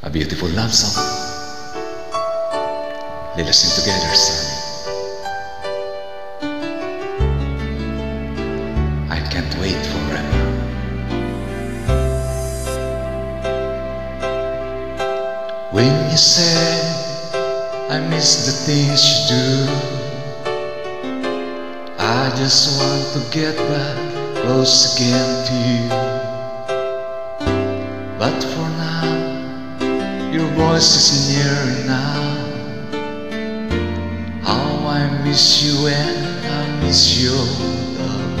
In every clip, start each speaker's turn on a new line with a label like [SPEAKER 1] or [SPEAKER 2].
[SPEAKER 1] A beautiful love song. Let us sing together, Sammy. I can't wait forever. When you say I miss the things you do, I just want to get back close again to you. But for now, voice is near now. How I miss you and I miss your love.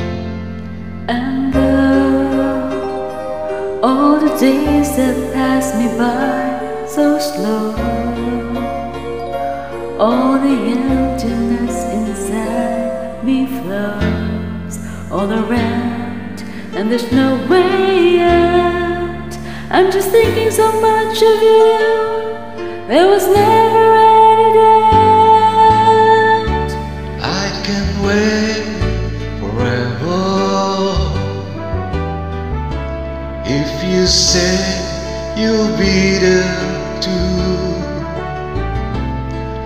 [SPEAKER 2] And though all the days that pass me by so slow, all the emptiness inside me flows all around, and there's no way out. I'm just thinking so much of you. There was never any doubt.
[SPEAKER 1] I can wait forever if you say you'll be there too.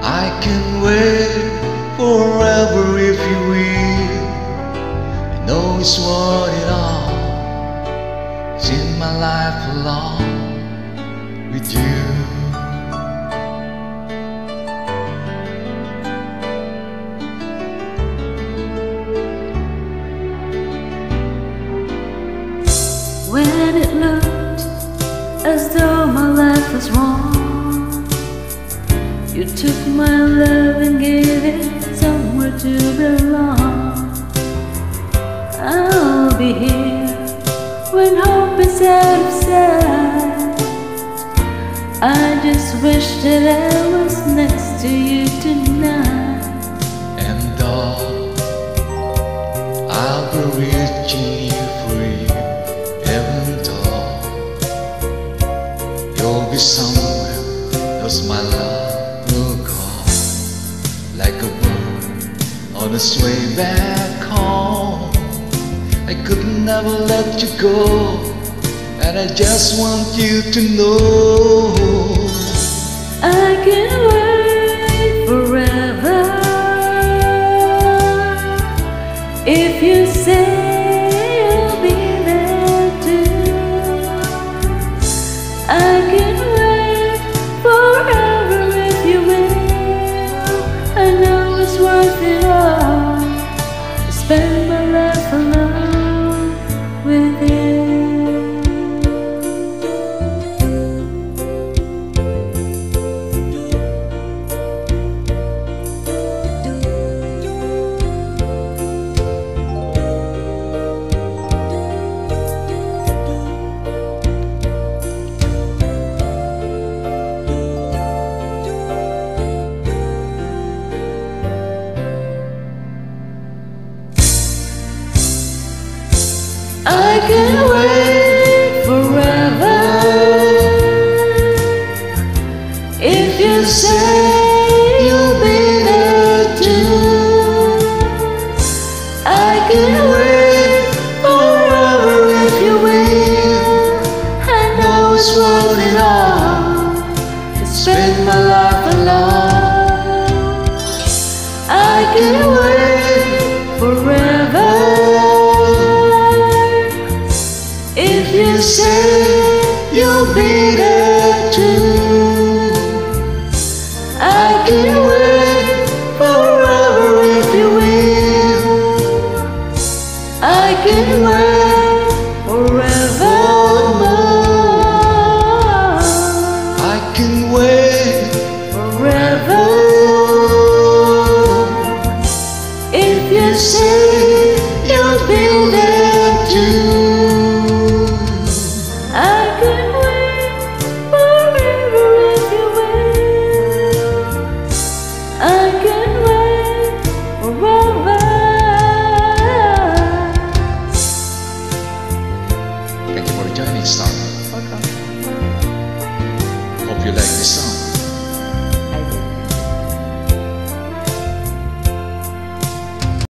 [SPEAKER 1] I can wait
[SPEAKER 2] When it looked as though my life was wrong, you took my love and gave it somewhere to belong. I'll be here when hope is out of sight. I just wish that I was next to you tonight.
[SPEAKER 1] Else, my love will go like a bird on its way back home. I could never let you go, and I just want you to know.
[SPEAKER 2] I can wait spend you say you'll be there Thank you for joining, us. Welcome. Hope you like this song.